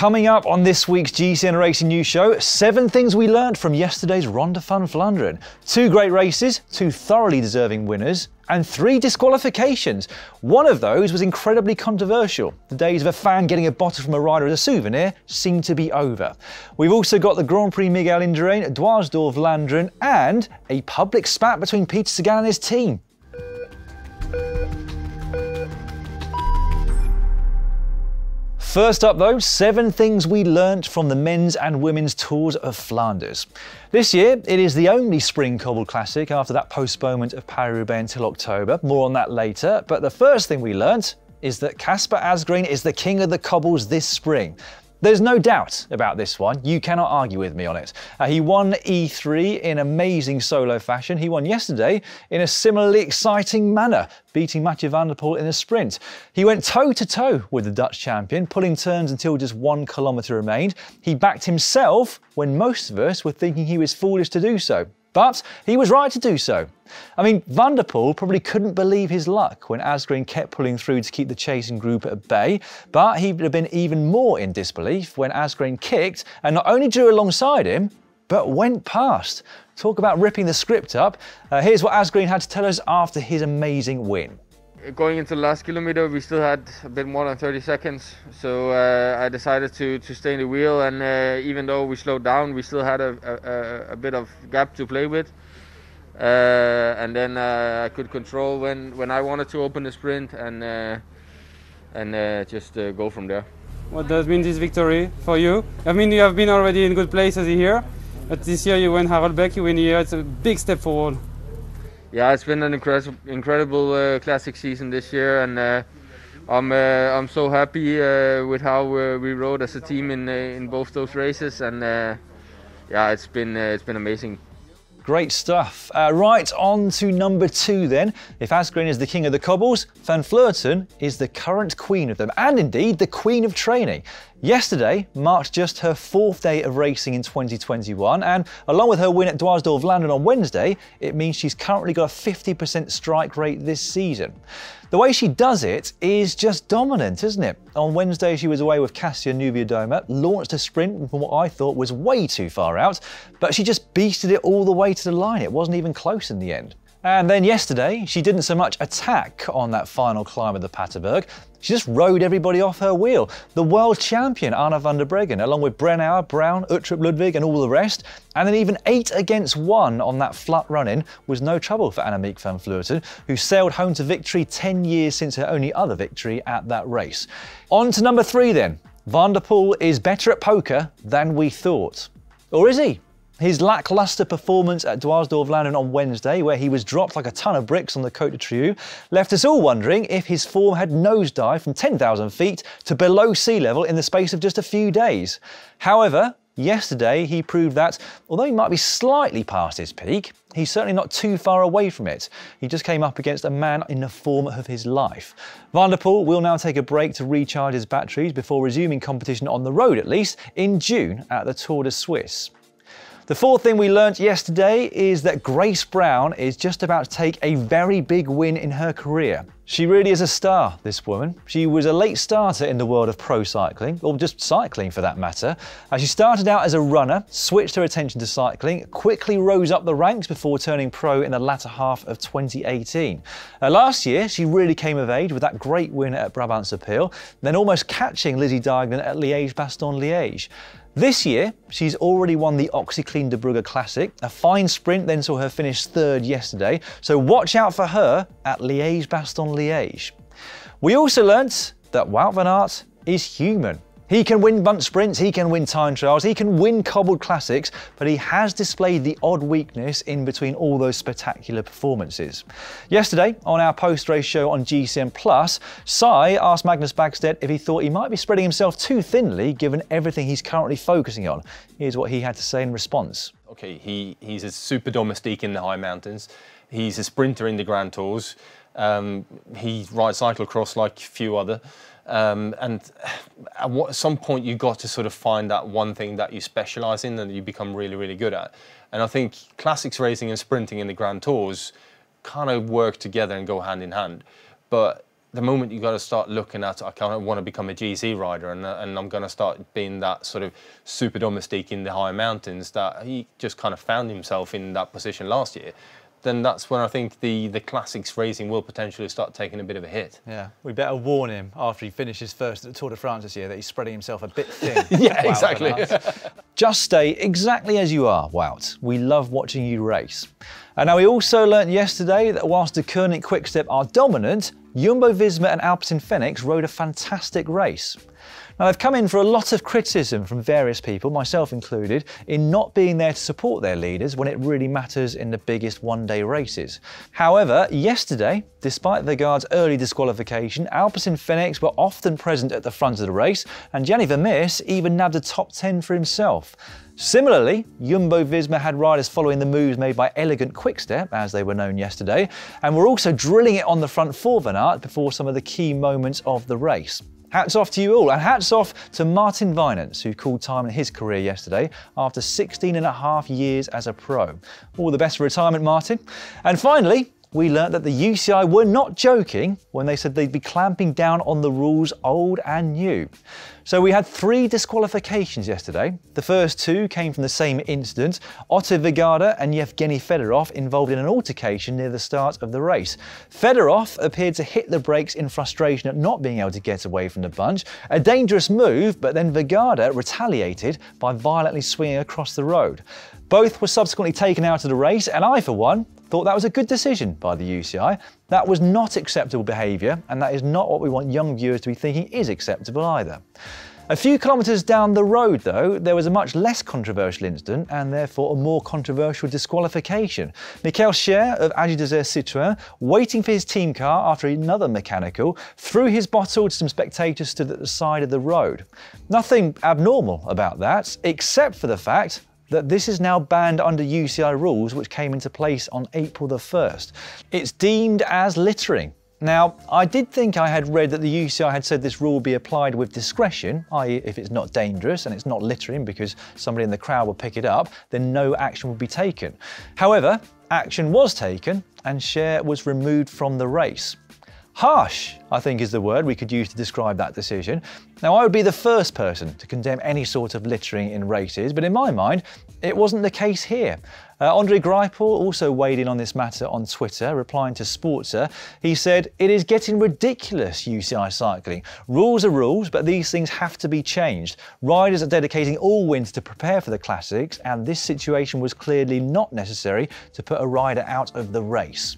Coming up on this week's GCN Racing News Show, seven things we learned from yesterday's Ronde van Vlaanderen. Two great races, two thoroughly deserving winners, and three disqualifications. One of those was incredibly controversial. The days of a fan getting a bottle from a rider as a souvenir seem to be over. We've also got the Grand Prix Miguel Indurain at Dwars Vlaanderen and a public spat between Peter Sagan and his team. First up though, seven things we learnt from the men's and women's tours of Flanders. This year, it is the only spring cobble classic after that postponement of Paris-Roubaix until October. More on that later, but the first thing we learnt is that Kasper Asgreen is the king of the cobbles this spring. There's no doubt about this one. You cannot argue with me on it. Uh, he won E3 in amazing solo fashion. He won yesterday in a similarly exciting manner, beating Mathieu van der Poel in a sprint. He went toe to toe with the Dutch champion, pulling turns until just one kilometre remained. He backed himself when most of us were thinking he was foolish to do so. But he was right to do so. I mean, Van der Poel probably couldn't believe his luck when Asgreen kept pulling through to keep the chasing group at bay, but he would have been even more in disbelief when Asgreen kicked and not only drew alongside him, but went past. Talk about ripping the script up. Uh, here's what Asgreen had to tell us after his amazing win. Going into the last kilometer, we still had a bit more than 30 seconds, so uh, I decided to, to stay in the wheel. And uh, even though we slowed down, we still had a, a, a bit of gap to play with. Uh, and then uh, I could control when, when I wanted to open the sprint and uh, and uh, just go from there. What does mean this victory for you? I mean, you have been already in good places here, but this year you win Harelbeke, you win here. It's a big step forward. Yeah, it's been an incredible, incredible uh, classic season this year, and uh, I'm uh, I'm so happy uh, with how uh, we rode as a team in uh, in both those races, and yeah, it's been it's been amazing. Great stuff. Right, on to number two then. If Asgreen is the king of the cobbles, Van Vleuten is the current queen of them, and indeed the queen of training. Yesterday marked just her fourth day of racing in 2021, and along with her win at Dwars door Vlaanderen on Wednesday, it means she's currently got a 50% strike rate this season. The way she does it is just dominant, isn't it? On Wednesday, she was away with Kasia Niewiadoma, launched a sprint from what I thought was way too far out, but she just beasted it all the way to the line. It wasn't even close in the end. And then yesterday, she didn't so much attack on that final climb of the Paterberg, she just rode everybody off her wheel. The world champion, Anna van der Breggen, along with Brennauer, Brown, Uttrup Ludwig and all the rest, and then even 8 against 1 on that flat run-in was no trouble for Annemiek van Vleuten, who sailed home to victory 10 years since her only other victory at that race. On to number 3 then. Van der Poel is better at poker than we thought. Or is he? His lacklustre performance at Dwars Vlaanderen on Wednesday, where he was dropped like a ton of bricks on the Côte de Trieux, left us all wondering if his form had nosedived from 10,000 feet to below sea level in the space of just a few days. However, Yesterday, he proved that, although he might be slightly past his peak, he's certainly not too far away from it. He just came up against a man in the form of his life. Van der Poel will now take a break to recharge his batteries before resuming competition on the road, at least, in June at the Tour de Suisse. The fourth thing we learnt yesterday is that Grace Brown is just about to take a very big win in her career. She really is a star, this woman. She was a late starter in the world of pro cycling, or just cycling for that matter. As she started out as a runner, switched her attention to cycling, quickly rose up the ranks before turning pro in the latter half of 2018. Uh, last year, she really came of age with that great win at Brabantse Pijl, then almost catching Lizzie Deignan at Liège-Bastogne-Liège. This year, she's already won the OxyClean de Brugge Classic. A fine sprint then saw her finish third yesterday, so watch out for her at Liège-Bastogne-Liège. We also learnt that Wout van Aert is human. He can win bunch sprints, he can win time trials, he can win cobbled classics, but he has displayed the odd weakness in between all those spectacular performances. Yesterday, on our post-race show on GCN Plus, Si asked Magnus Bäckstedt if he thought he might be spreading himself too thinly given everything he's currently focusing on. Here's what he had to say in response. Okay, he, he's a super domestique in the high mountains. He's a sprinter in the Grand Tours. Um, he rides cyclocross like few other. Um, and at what, some point you got to sort of find that one thing that you specialize in and you become really, really good at. And I think classics racing and sprinting in the Grand Tours kind of work together and go hand in hand. But the moment you've got to start looking at, I kind of want to become a GC rider and, and I'm going to start being that sort of super domestique in the high mountains that he just kind of found himself in that position last year then that's when I think the, the classics racing will potentially start taking a bit of a hit. Yeah, we better warn him after he finishes first at the Tour de France this year that he's spreading himself a bit thin. yeah, exactly. Just stay exactly as you are, Wout. We love watching you race. And now we also learnt yesterday that whilst the Deceuninck Quickstep are dominant, Jumbo-Visma and Alpecin-Fenix rode a fantastic race. Now, they've come in for a lot of criticism from various people, myself included, in not being there to support their leaders when it really matters in the biggest one-day races. However, yesterday, despite the Vergaerde's early disqualification, Alpecin-Fenix were often present at the front of the race, and Gianni Vermeersch even nabbed a top 10 for himself. Similarly, Jumbo-Visma had riders following the moves made by Elegant Quickstep, as they were known yesterday, and were also drilling it on the front for Van Aert before some of the key moments of the race. Hats off to you all, and hats off to Martin Wynants, who called time in his career yesterday after 16 and a half years as a pro. All the best for retirement, Martin. And finally, we learnt that the UCI were not joking when they said they'd be clamping down on the rules old and new. So we had three disqualifications yesterday. The first two came from the same incident. Otto Vergaerde and Yevgeny Fedorov involved in an altercation near the start of the race. Fedorov appeared to hit the brakes in frustration at not being able to get away from the bunch. A dangerous move, but then Vergaerde retaliated by violently swinging across the road. Both were subsequently taken out of the race, and I, for one, thought that was a good decision by the UCI. That was not acceptable behaviour, and that is not what we want young viewers to be thinking is acceptable either. A few kilometres down the road, though, there was a much less controversial incident and therefore a more controversial disqualification. Michael Schär of AG2R Citroën, waiting for his team car after another mechanical, threw his bottle to some spectators stood at the side of the road. Nothing abnormal about that, except for the fact that this is now banned under UCI rules which came into place on April the 1st. It's deemed as littering. Now, I did think I had read that the UCI had said this rule will be applied with discretion, i.e. if it's not dangerous and it's not littering because somebody in the crowd will pick it up, then no action will be taken. However, action was taken and Schär was removed from the race. Harsh, I think is the word we could use to describe that decision. Now, I would be the first person to condemn any sort of littering in races, but in my mind, it wasn't the case here. Uh, Andre Greipel also weighed in on this matter on Twitter, replying to Sporza. He said, It is getting ridiculous, UCI cycling. Rules are rules, but these things have to be changed. Riders are dedicating all winter to prepare for the classics, and this situation was clearly not necessary to put a rider out of the race.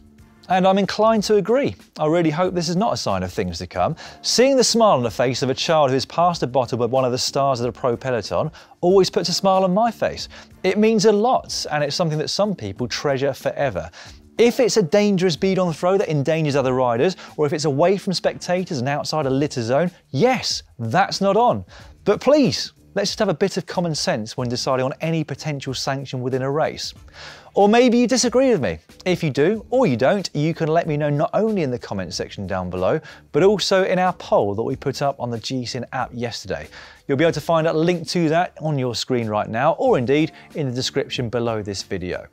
And I'm inclined to agree. I really hope this is not a sign of things to come. Seeing the smile on the face of a child who has passed a bottle with one of the stars of the pro peloton always puts a smile on my face. It means a lot, and it's something that some people treasure forever. If it's a dangerous bead on the throw that endangers other riders, or if it's away from spectators and outside a litter zone, yes, that's not on. But please, let's just have a bit of common sense when deciding on any potential sanction within a race. Or maybe you disagree with me. If you do, or you don't, you can let me know not only in the comments section down below, but also in our poll that we put up on the GCN app yesterday. You'll be able to find a link to that on your screen right now, or indeed in the description below this video.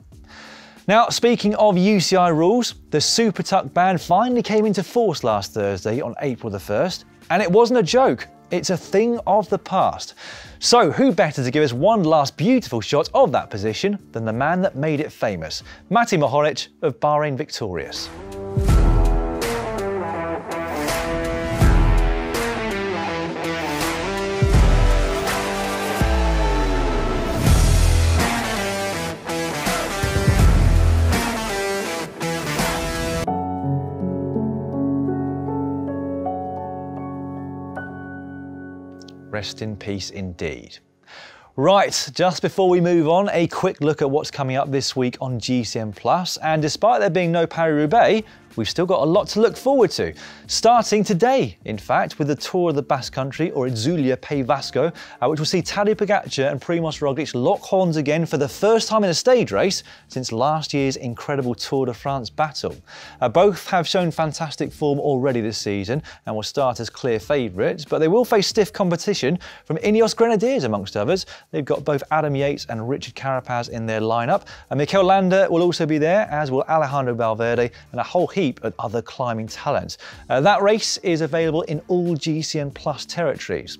Now, speaking of UCI rules, the Super Tuck ban finally came into force last Thursday on April the 1st, and it wasn't a joke. It's a thing of the past. So who better to give us one last beautiful shot of that position than the man that made it famous, Matej Mohoric of Bahrain Victorious. Rest in peace indeed. Right, just before we move on, a quick look at what's coming up this week on GCN Plus. And despite there being no Paris-Roubaix, we've still got a lot to look forward to. Starting today, in fact, with the Tour of the Basque Country, or Itzulia Pay Vasco, uh, which will see Tadej Pogacar and Primoz Roglic lock horns again for the first time in a stage race since last year's incredible Tour de France battle. Uh, both have shown fantastic form already this season and will start as clear favourites, but they will face stiff competition from Ineos Grenadiers, amongst others. They've got both Adam Yates and Richard Carapaz in their lineup, and Mikel Landa will also be there, as will Alejandro Valverde and a whole heap peep at other climbing talent. Uh, that race is available in all GCN Plus territories.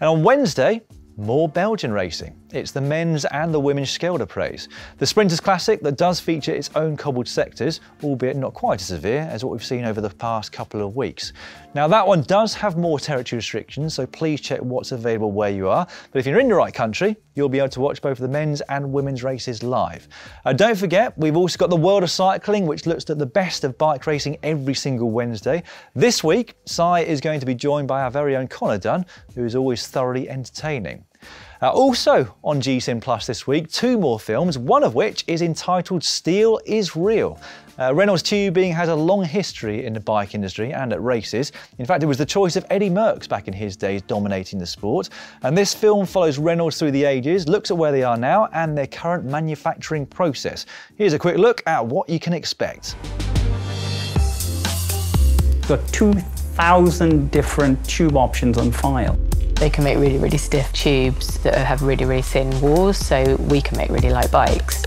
And on Wednesday, more Belgian racing. It's the men's and the women's Scheldeprijs. The Sprinters Classic that does feature its own cobbled sectors, albeit not quite as severe as what we've seen over the past couple of weeks. Now that one does have more territory restrictions, so please check what's available where you are. But if you're in the right country, you'll be able to watch both the men's and women's races live. Uh, don't forget, we've also got the World of Cycling, which looks at the best of bike racing every single Wednesday. This week, Si is going to be joined by our very own Conor Dunne, who is always thoroughly entertaining. Uh, also on GCN Plus this week, two more films, one of which is entitled Steel is Real. Uh, Reynolds Tubing has a long history in the bike industry and at races. In fact, it was the choice of Eddie Merckx back in his days dominating the sport. And this film follows Reynolds through the ages, looks at where they are now and their current manufacturing process. Here's a quick look at what you can expect. Got 2,000 different tube options on file. They can make really, really stiff tubes that have really, really thin walls, so we can make really light bikes.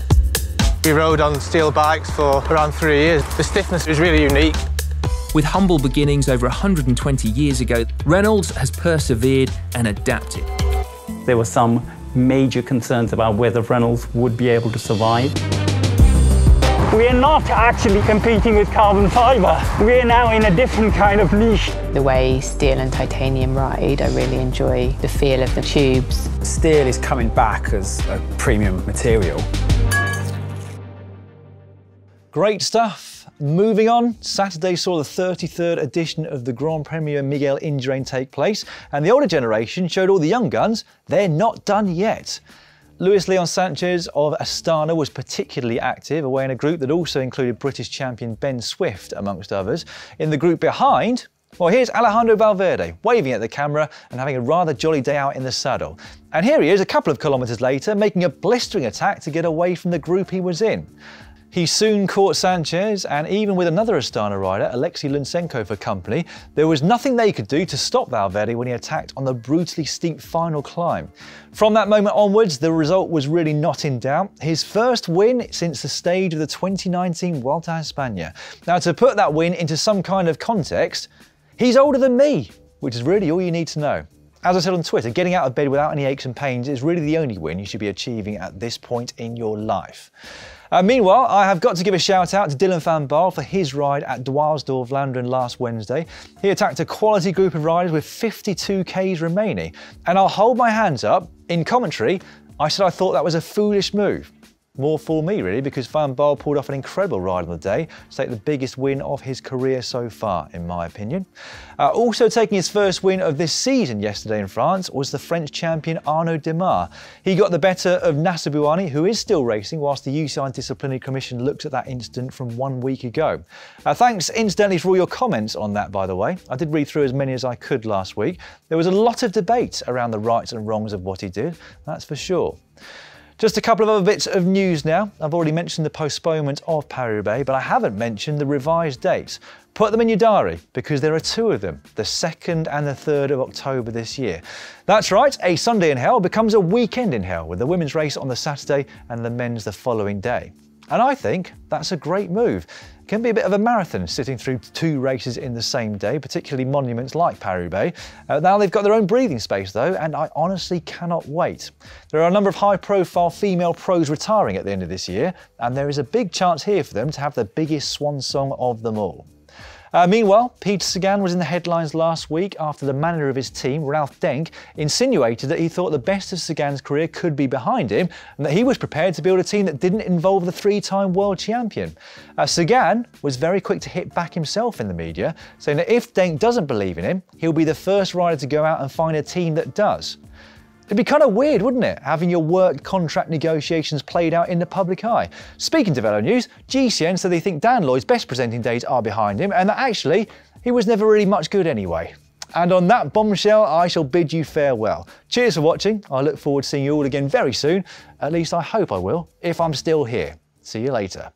We rode on steel bikes for around three years. The stiffness is really unique. With humble beginnings over 120 years ago, Reynolds has persevered and adapted. There were some major concerns about whether Reynolds would be able to survive. We are not actually competing with carbon fibre. We are now in a different kind of niche. The way steel and titanium ride, I really enjoy the feel of the tubes. Steel is coming back as a premium material. Great stuff. Moving on, Saturday saw the 33rd edition of the Gran Premio Miguel Indurain take place, and the older generation showed all the young guns they're not done yet. Luis Leon Sanchez of Astana was particularly active, away in a group that also included British champion Ben Swift, amongst others. In the group behind, well, here's Alejandro Valverde, waving at the camera and having a rather jolly day out in the saddle. And here he is a couple of kilometres later, making a blistering attack to get away from the group he was in. He soon caught Sanchez, and even with another Astana rider, Alexei Lutsenko for company, there was nothing they could do to stop Valverde when he attacked on the brutally steep final climb. From that moment onwards, the result was really not in doubt. His first win since the stage of the 2019 Vuelta a España. Now, to put that win into some kind of context, he's older than me, which is really all you need to know. As I said on Twitter, getting out of bed without any aches and pains is really the only win you should be achieving at this point in your life. Uh, meanwhile, I have got to give a shout out to Dylan van Baarle for his ride at Dwars door Vlaanderen last Wednesday. He attacked a quality group of riders with 52 Ks remaining. And I'll hold my hands up, in commentary, I said I thought that was a foolish move. More for me, really, because Van Baarle pulled off an incredible ride on the day to take the biggest win of his career so far, in my opinion. Uh, also taking his first win of this season yesterday in France was the French champion Arnaud Démare. He got the better of Bouhanni, who is still racing, whilst the UCI Disciplinary Commission looks at that incident from one week ago. Uh, thanks incidentally for all your comments on that, by the way. I did read through as many as I could last week. There was a lot of debate around the rights and wrongs of what he did, that's for sure. Just a couple of other bits of news now. I've already mentioned the postponement of Paris-Roubaix, but I haven't mentioned the revised dates. Put them in your diary because there are two of them, the 2nd and the 3rd of October this year. That's right, a Sunday in Hell becomes a weekend in Hell with the women's race on the Saturday and the men's the following day. And I think that's a great move. It can be a bit of a marathon sitting through two races in the same day, particularly monuments like Paris-Roubaix. Uh, now they've got their own breathing space though, and I honestly cannot wait. There are a number of high-profile female pros retiring at the end of this year, and there is a big chance here for them to have the biggest swan song of them all. Uh, meanwhile, Peter Sagan was in the headlines last week after the manager of his team, Ralph Denk, insinuated that he thought the best of Sagan's career could be behind him and that he was prepared to build a team that didn't involve the three-time world champion. Uh, Sagan was very quick to hit back himself in the media, saying that if Denk doesn't believe in him, he'll be the first rider to go out and find a team that does. It'd be kind of weird, wouldn't it, having your work contract negotiations played out in the public eye? Speaking to Velo News, GCN said they think Dan Lloyd's best presenting days are behind him and that actually he was never really much good anyway. And on that bombshell, I shall bid you farewell. Cheers for watching. I look forward to seeing you all again very soon. At least I hope I will, if I'm still here. See you later.